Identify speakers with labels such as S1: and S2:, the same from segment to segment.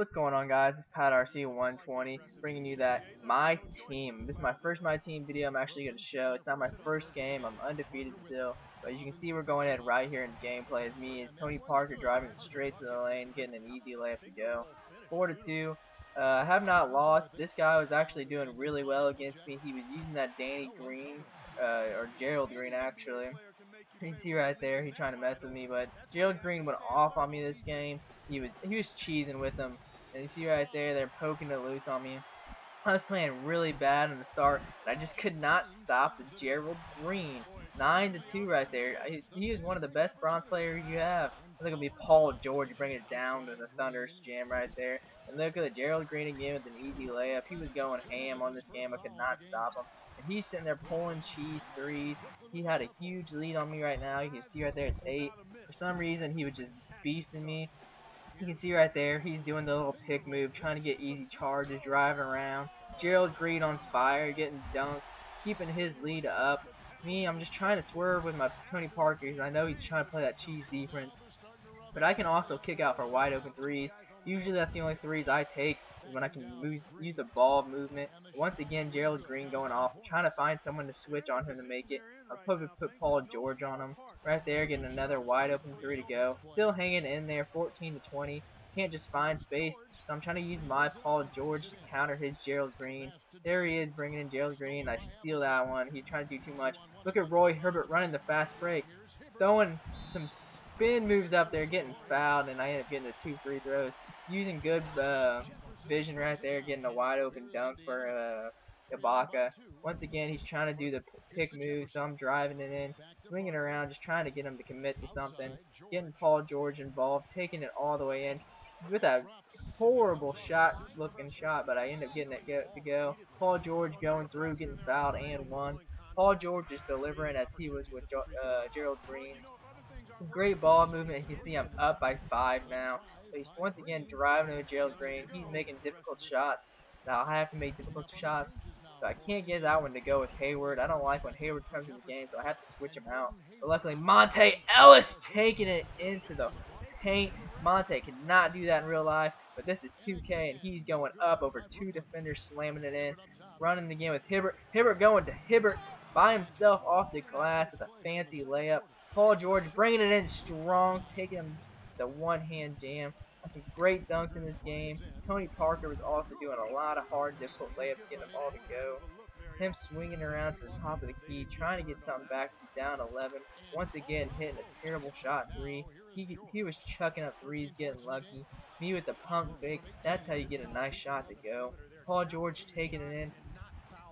S1: What's going on guys, it's Pat RC120 bringing you that My Team. This is my first My Team video I'm actually going to show. It's not my first game, I'm undefeated still. But as you can see we're going in right here in gameplay. It's me and Tony Parker driving straight to the lane, getting an easy layup to go. 4 to 2. Uh, I have not lost. This guy was actually doing really well against me. He was using that Danny Green, uh, or Gerald Green actually. You see right there, he's trying to mess with me, but Gerald Green went off on me this game. He was he was cheesing with him. And you see right there, they're poking it loose on me. I was playing really bad in the start, and I just could not stop the Gerald Green. 9 to 2 right there. He is one of the best bronze players you have. Look at me, Paul George bringing it down to the Thunder's jam right there. And look at the Gerald Green again with an easy layup. He was going ham on this game. I could not stop him. And he's sitting there pulling cheese threes. He had a huge lead on me right now. You can see right there it's 8. For some reason, he was just beasting me. You can see right there, he's doing the little pick move, trying to get easy charges, driving around. Gerald Green on fire, getting dunked, keeping his lead up. Me, I'm just trying to swerve with my Tony Parker. I know he's trying to play that cheese defense. But I can also kick out for wide open threes. Usually that's the only threes I take when I can move, use the ball movement. Once again, Gerald Green going off, trying to find someone to switch on him to make it. I'll probably put Paul George on him. Right there, getting another wide open three to go. Still hanging in there, 14 to 20. Can't just find space. So I'm trying to use my Paul George to counter his Gerald Green. There he is, bringing in Gerald Green. I steal that one. He's trying to do too much. Look at Roy Hibbert running the fast break. Throwing some spin moves up there, getting fouled, and I end up getting the two free throws. Using good uh, vision right there, getting a wide open dunk for uh, Ibaka. Once again, he's trying to do the pick move, so I'm driving it in, swinging around, just trying to get him to commit to something. Getting Paul George involved, taking it all the way in with a horrible shot looking shot, but I end up getting it go to go. Paul George going through, getting fouled and one. Paul George is delivering as he was with uh, Gerald Green. Great ball movement. You can see I'm up by five now. But he's once again driving to Gerald Green. He's making difficult shots. Now I have to make difficult shots so I can't get that one to go with Hayward. I don't like when Hayward comes in the game, so I have to switch him out. But luckily, Monta Ellis taking it into the paint. Monta cannot do that in real life, but this is 2K, and he's going up over two defenders, slamming it in. Running the game with Hibbert. Hibbert going to Hibbert by himself off the glass with a fancy layup. Paul George bringing it in strong, taking the one-hand jam. Some great dunks in this game. Tony Parker was also doing a lot of hard, difficult layups, getting them all to go. Him swinging around to the top of the key, trying to get something back. Down 11. Once again, hitting a terrible shot three. He, he was chucking up threes, getting lucky. Me with the pump fake. That's how you get a nice shot to go. Paul George taking it in.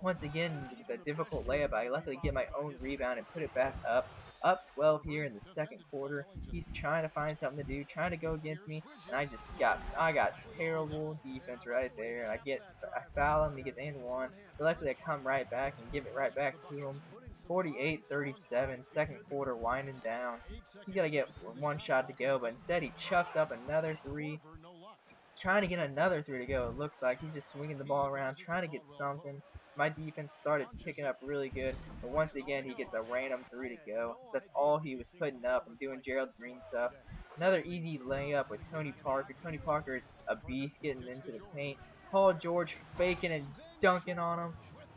S1: Once again, the difficult layup. I luckily get my own rebound and put it back up up 12 here in the second quarter. He's trying to find something to do, trying to go against me, and I just got I got terrible defense right there. And I get I foul him, he gets and one. But luckily I come right back and give it right back to him. 48-37, second quarter winding down. He gotta get one shot to go, but instead he chucked up another three. Trying to get another three to go. It looks like he's just swinging the ball around, trying to get something my defense started picking up really good, but once again he gets a random three to go. That's all he was putting up and doing Gerald Green stuff. Another easy layup with Tony Parker. Tony Parker is a beast getting into the paint. Paul George faking and dunking on him.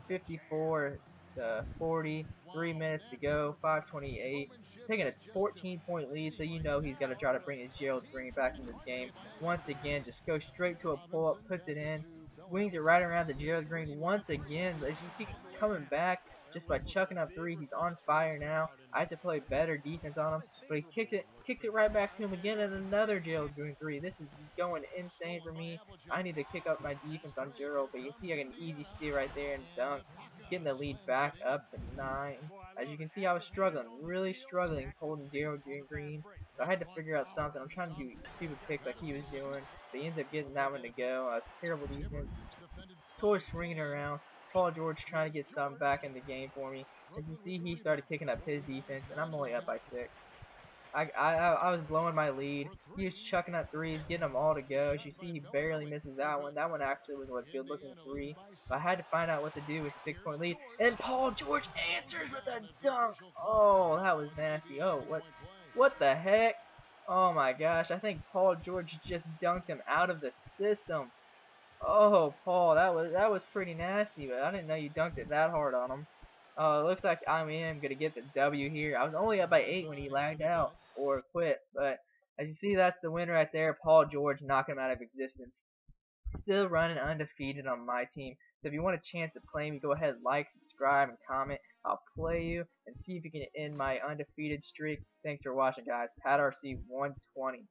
S1: 54 to 40. Three minutes to go. 528. Taking a 14 point lead, so you know he's got to try to bring his Gerald Green back in this game. Once again, just go straight to a pull up, puts it in swings it right around the Gerald Green once again. As you see coming back just by chucking up three, he's on fire now. I have to play better defense on him, but he kicked it, kicked it right back to him again, and another Gerald Green three. This is going insane for me. I need to kick up my defense on Gerald, but you see I got an easy steal right there and dunk, getting the lead back up to nine. As you can see, I was struggling, really struggling holding Gerald Green. So I had to figure out something. I'm trying to do stupid picks like he was doing. But he ends up getting that one to go. A terrible defense. Torch swinging around. Paul George trying to get something back in the game for me. As you see, he started kicking up his defense, and I'm only up by six. I, I, I was blowing my lead. He was chucking up threes, getting them all to go. As you see, he barely misses that one. That one actually was a good looking three. But I had to find out what to do with six point lead. And Paul George answers with a dunk. Oh, that was nasty. Oh, what what the heck? Oh my gosh, I think Paul George just dunked him out of the system. Oh, Paul, that was that was pretty nasty, but I didn't know you dunked it that hard on him. Oh, uh, it looks like I am gonna get the W here. I was only up by eight when he lagged out or quit, but as you see, that's the win right there. Paul George knocking him out of existence. Still running undefeated on my team. So if you want a chance to play me, go ahead, like, subscribe, and comment. I'll play you and see if you can end my undefeated streak. Thanks for watching, guys. PatRC 120.